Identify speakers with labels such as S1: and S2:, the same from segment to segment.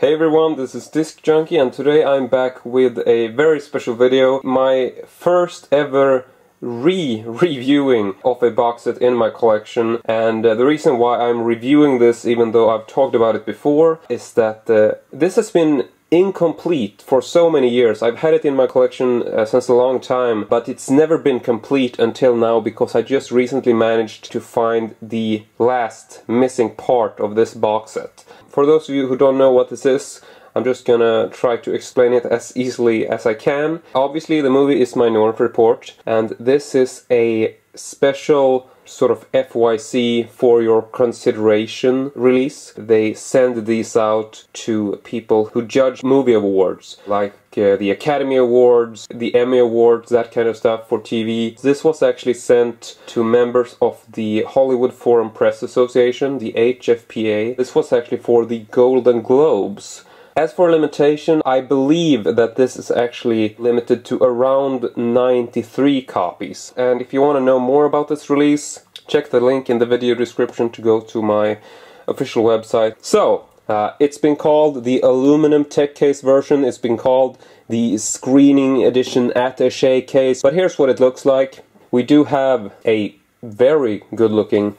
S1: Hey everyone, this is Disc Junkie and today I'm back with a very special video. My first ever re-reviewing of a box set in my collection and uh, the reason why I'm reviewing this even though I've talked about it before is that uh, this has been incomplete for so many years. I've had it in my collection uh, since a long time, but it's never been complete until now because I just recently managed to find the last missing part of this box set. For those of you who don't know what this is, I'm just gonna try to explain it as easily as I can. Obviously the movie is Minority Report and this is a special sort of FYC for your consideration release. They send these out to people who judge movie awards, like uh, the Academy Awards, the Emmy Awards, that kind of stuff for TV. This was actually sent to members of the Hollywood Foreign Press Association, the HFPA. This was actually for the Golden Globes. As for limitation, I believe that this is actually limited to around 93 copies. And if you want to know more about this release, check the link in the video description to go to my official website. So, uh, it's been called the aluminum tech case version, it's been called the screening edition attaché case, but here's what it looks like. We do have a very good looking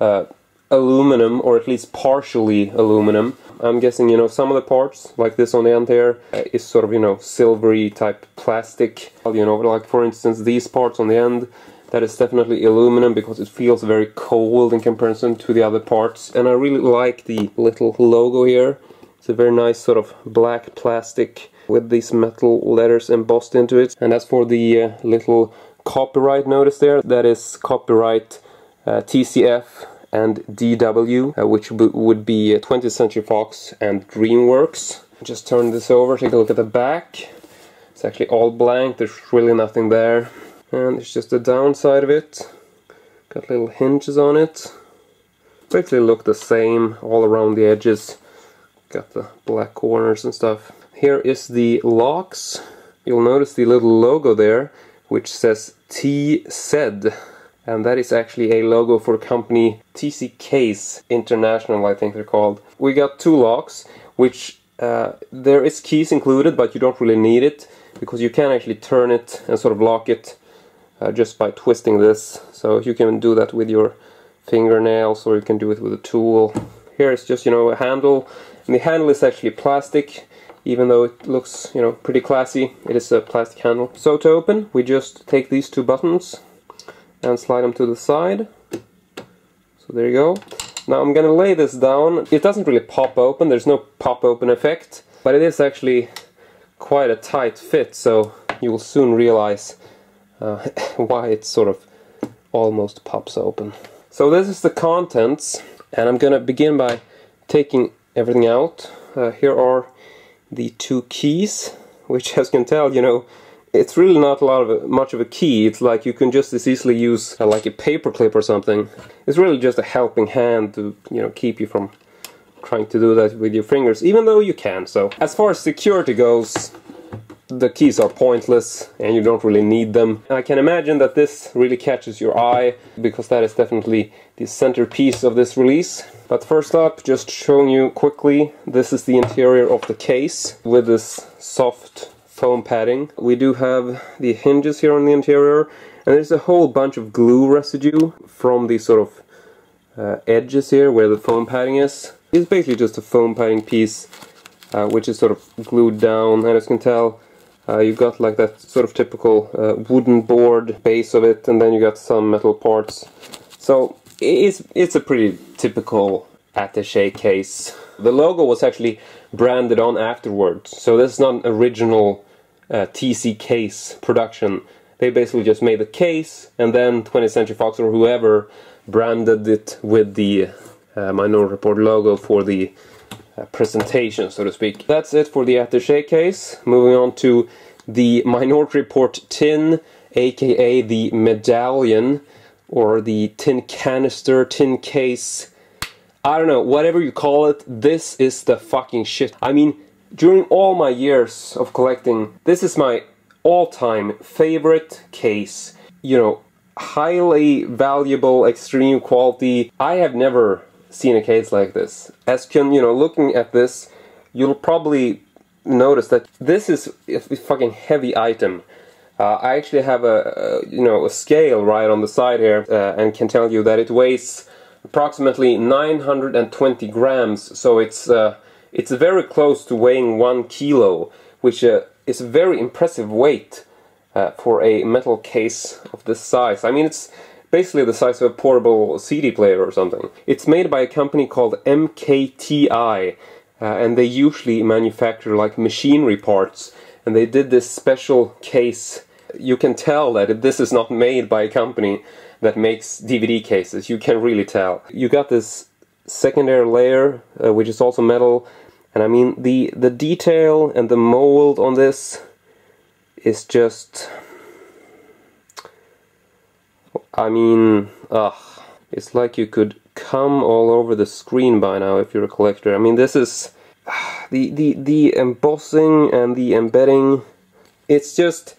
S1: uh, aluminum, or at least partially aluminum. I'm guessing, you know, some of the parts, like this on the end here, uh, is sort of, you know, silvery type plastic. You know, like for instance, these parts on the end, that is definitely aluminum because it feels very cold in comparison to the other parts. And I really like the little logo here. It's a very nice sort of black plastic with these metal letters embossed into it. And as for the uh, little copyright notice there, that is copyright uh, TCF and DW, uh, which would be 20th uh, Century Fox and DreamWorks. Just turn this over, take a look at the back. It's actually all blank, there's really nothing there. And it's just the downside of it. Got little hinges on it. Basically look the same all around the edges. Got the black corners and stuff. Here is the locks. You'll notice the little logo there, which says TZ and that is actually a logo for company TZ Case International, I think they're called. We got two locks, which uh, there is keys included, but you don't really need it because you can actually turn it and sort of lock it uh, just by twisting this. So you can do that with your fingernails or you can do it with a tool. Here it's just, you know, a handle, and the handle is actually plastic, even though it looks, you know, pretty classy. It is a plastic handle. So to open, we just take these two buttons and slide them to the side. So there you go. Now I'm gonna lay this down. It doesn't really pop open, there's no pop open effect, but it is actually quite a tight fit, so you will soon realize uh, why it sort of almost pops open. So this is the contents, and I'm gonna begin by taking everything out. Uh, here are the two keys, which as you can tell, you know, it's really not a lot of a, much of a key. It's like you can just as easily use uh, like a paper clip or something. It's really just a helping hand to you know keep you from trying to do that with your fingers, even though you can. So as far as security goes, the keys are pointless and you don't really need them. I can imagine that this really catches your eye because that is definitely the centerpiece of this release. But first up, just showing you quickly, this is the interior of the case with this soft foam padding. We do have the hinges here on the interior and there's a whole bunch of glue residue from the sort of uh, edges here where the foam padding is. It's basically just a foam padding piece uh, which is sort of glued down and as you can tell you've got like that sort of typical uh, wooden board base of it and then you got some metal parts. So it's, it's a pretty typical attaché case. The logo was actually branded on afterwards so this is not an original uh, TZ case production. They basically just made the case and then 20th Century Fox or whoever branded it with the uh, Minority Report logo for the uh, Uh, presentation, so to speak. That's it for the attaché case. Moving on to the Minority Report tin, aka the medallion, or the tin canister, tin case. I don't know, whatever you call it, this is the fucking shit. I mean, during all my years of collecting, this is my all-time favorite case. You know, highly valuable, extreme quality. I have never seen a case like this. As can, you know, looking at this, you'll probably notice that this is a fucking heavy item. Uh, I actually have a, a, you know a scale right on the side here uh, and can tell you that it weighs approximately 920 grams so it's uh, it's very close to weighing one kilo which uh, is a very impressive weight uh, for a metal case of this size. I mean it's basically the size of a portable CD player or something. It's made by a company called MKTI uh, and they usually manufacture like machinery parts and they did this special case. You can tell that this is not made by a company that makes DVD cases. You can really tell. You got this secondary layer uh, which is also metal and I mean the the detail and the mold on this is just I mean ugh it's like you could come all over the screen by now if you're a collector. I mean, this is the the the embossing and the embedding. It's just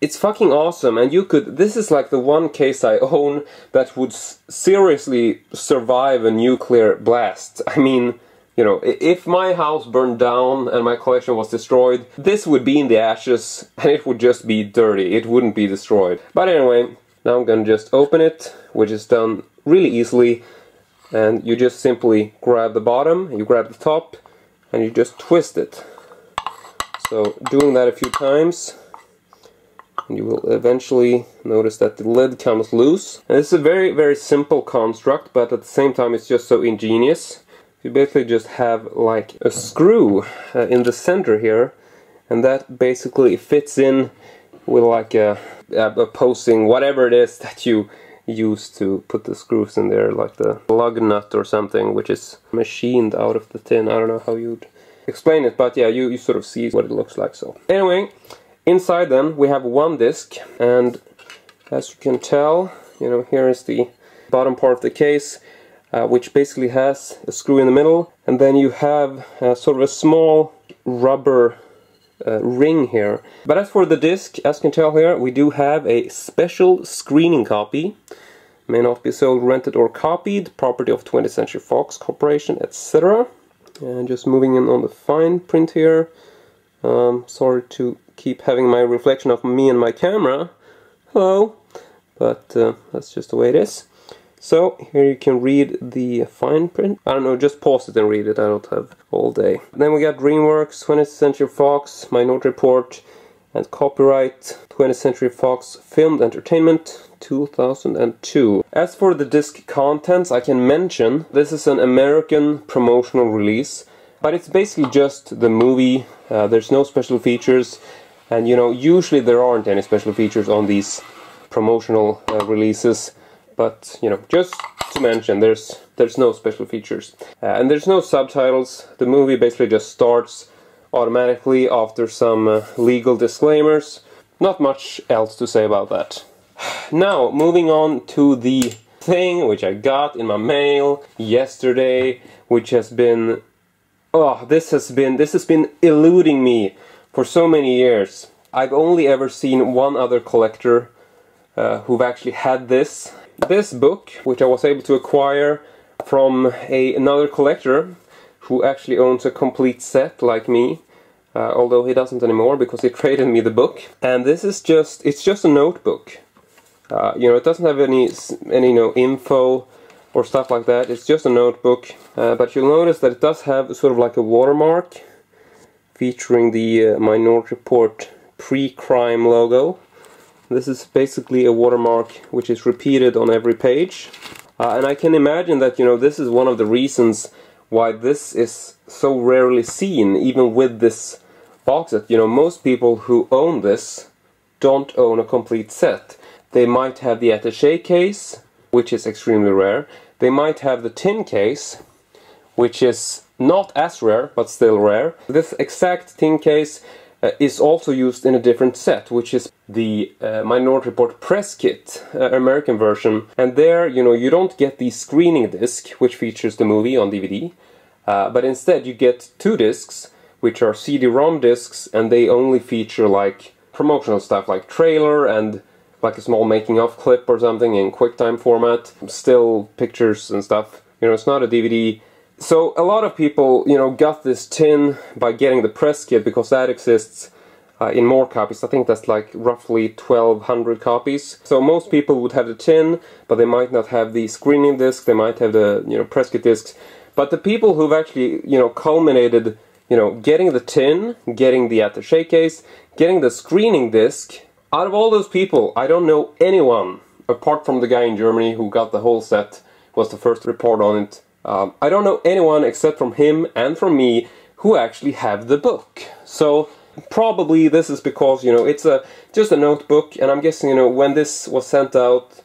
S1: it's fucking awesome and you could this is like the one case I own that would seriously survive a nuclear blast. I mean, you know, if my house burned down and my collection was destroyed, this would be in the ashes and it would just be dirty. It wouldn't be destroyed. But anyway, now I'm gonna just open it, which is done really easily and you just simply grab the bottom, you grab the top, and you just twist it. So doing that a few times, you will eventually notice that the lid comes loose. And this is a very, very simple construct, but at the same time it's just so ingenious. You basically just have like a screw uh, in the center here, and that basically fits in with like a, a, posing, whatever it is that you use to put the screws in there, like the lug nut or something, which is machined out of the tin. I don't know how you'd explain it, but yeah, you, you sort of see what it looks like. So anyway, inside then we have one disc, and as you can tell, you know, here is the bottom part of the case, uh, which basically has a screw in the middle, and then you have uh, sort of a small rubber uh, ring here. But as for the disc, as you can tell here, we do have a special screening copy. May not be sold, rented or copied, property of 20th Century Fox Corporation, etc. And just moving in on the fine print here. Um, sorry to keep having my reflection of me and my camera. Hello! But uh, that's just the way it is. So here you can read the fine print. I don't know, just pause it and read it. I don't have all day. Then we got DreamWorks, 20th Century Fox, Minority Report, and copyright 20th Century Fox Filmed Entertainment 2002. As for the disc contents, I can mention this is an American promotional release, but it's basically just the movie. Uh, there's no special features, and you know, usually there aren't any special features on these promotional uh, releases but you know just to mention there's there's no special features. Uh, and there's no subtitles. The movie basically just starts automatically after some uh, legal disclaimers. Not much else to say about that. Now moving on to the thing which I got in my mail yesterday which has been oh this has been this has been eluding me for so many years. I've only ever seen one other collector uh, who've actually had this this book, which I was able to acquire from a, another collector who actually owns a complete set like me, uh, although he doesn't anymore because he traded me the book. And this is just, it's just a notebook. Uh, you know, it doesn't have any, any you know, info or stuff like that. It's just a notebook. Uh, but you'll notice that it does have sort of like a watermark featuring the uh, Minority Report pre-crime logo. This is basically a watermark which is repeated on every page. Uh, and I can imagine that, you know, this is one of the reasons why this is so rarely seen, even with this box set. You know, most people who own this don't own a complete set. They might have the attaché case, which is extremely rare. They might have the tin case, which is not as rare, but still rare. This exact tin case uh, is also used in a different set, which is the uh, Minority Report press kit, uh, American version. And there, you know, you don't get the screening disc, which features the movie on DVD, uh, but instead you get two discs, which are CD-ROM discs, and they only feature like promotional stuff like trailer and like a small making of clip or something in QuickTime format, still pictures and stuff. You know, it's not a DVD So a lot of people, you know, got this tin by getting the press kit because that exists uh, in more copies. I think that's like roughly 1200 copies. So most people would have the tin, but they might not have the screening disc, they might have the, you know, press kit discs. But the people who've actually, you know, culminated, you know, getting the tin, getting the attaché case, getting the screening disc, out of all those people, I don't know anyone, apart from the guy in Germany who got the whole set, was the first report on it. Um, I don't know anyone except from him and from me who actually have the book. So probably this is because, you know, it's a just a notebook and I'm guessing, you know, when this was sent out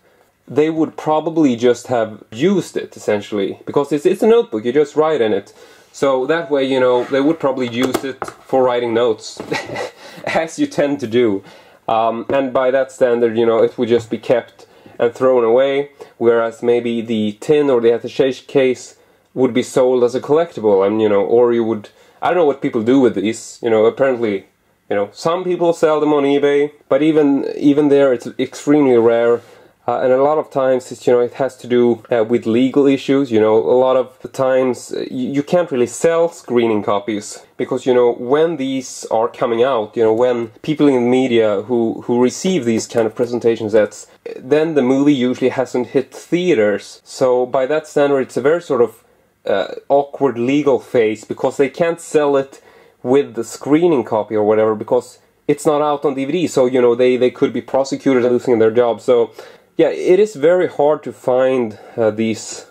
S1: they would probably just have used it essentially. Because it's, it's a notebook you just write in it. So that way you know they would probably use it for writing notes as you tend to do. Um, and by that standard you know it would just be kept and thrown away whereas maybe the tin or the attaché case would be sold as a collectible and you know or you would I don't know what people do with these you know apparently you know some people sell them on eBay but even even there it's extremely rare uh, and a lot of times it's, you know, it has to do uh, with legal issues. You know, a lot of the times uh, you, you, can't really sell screening copies because, you know, when these are coming out, you know, when people in the media who, who receive these kind of presentation sets, then the movie usually hasn't hit theaters. So by that standard, it's a very sort of uh, awkward legal phase because they can't sell it with the screening copy or whatever because it's not out on DVD. So, you know, they, they could be prosecuted and losing their job. So yeah, it is very hard to find uh, these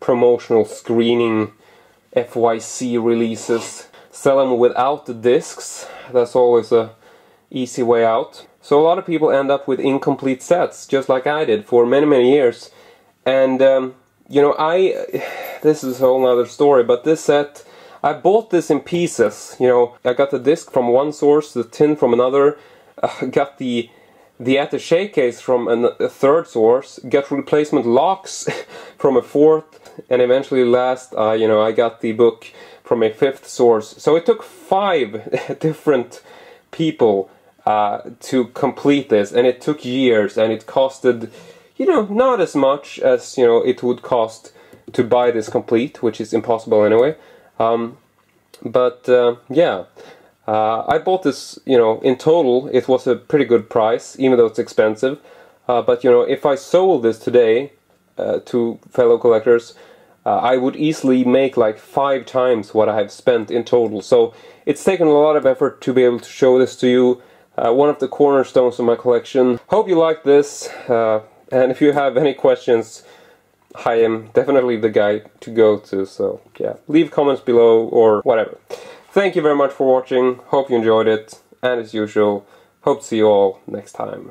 S1: promotional screening FYC releases. Sell them without the discs. That's always a easy way out. So a lot of people end up with incomplete sets, just like I did for many, many years. And, um, you know, I... This is a whole other story, but this set... I bought this in pieces, you know, I got the disc from one source, the tin from another, uh, got the the attaché case from an, a third source, got replacement locks from a fourth, and eventually last, uh, you know, I got the book from a fifth source. So it took five different people uh, to complete this, and it took years, and it costed, you know, not as much as, you know, it would cost to buy this complete, which is impossible anyway. Um, but, uh, yeah. Uh, I bought this, you know, in total it was a pretty good price, even though it's expensive. Uh, but you know, if I sold this today uh, to fellow collectors, I would easily make like five times what I have spent in total. So it's taken a lot of effort to be able to show this to you. Uh, one of the cornerstones of my collection. Hope you like this, uh, and if you have any questions, I am definitely the guy to go to. So yeah, leave comments below or whatever. Thank you very much for watching, hope you enjoyed it, and as usual, hope to see you all next time.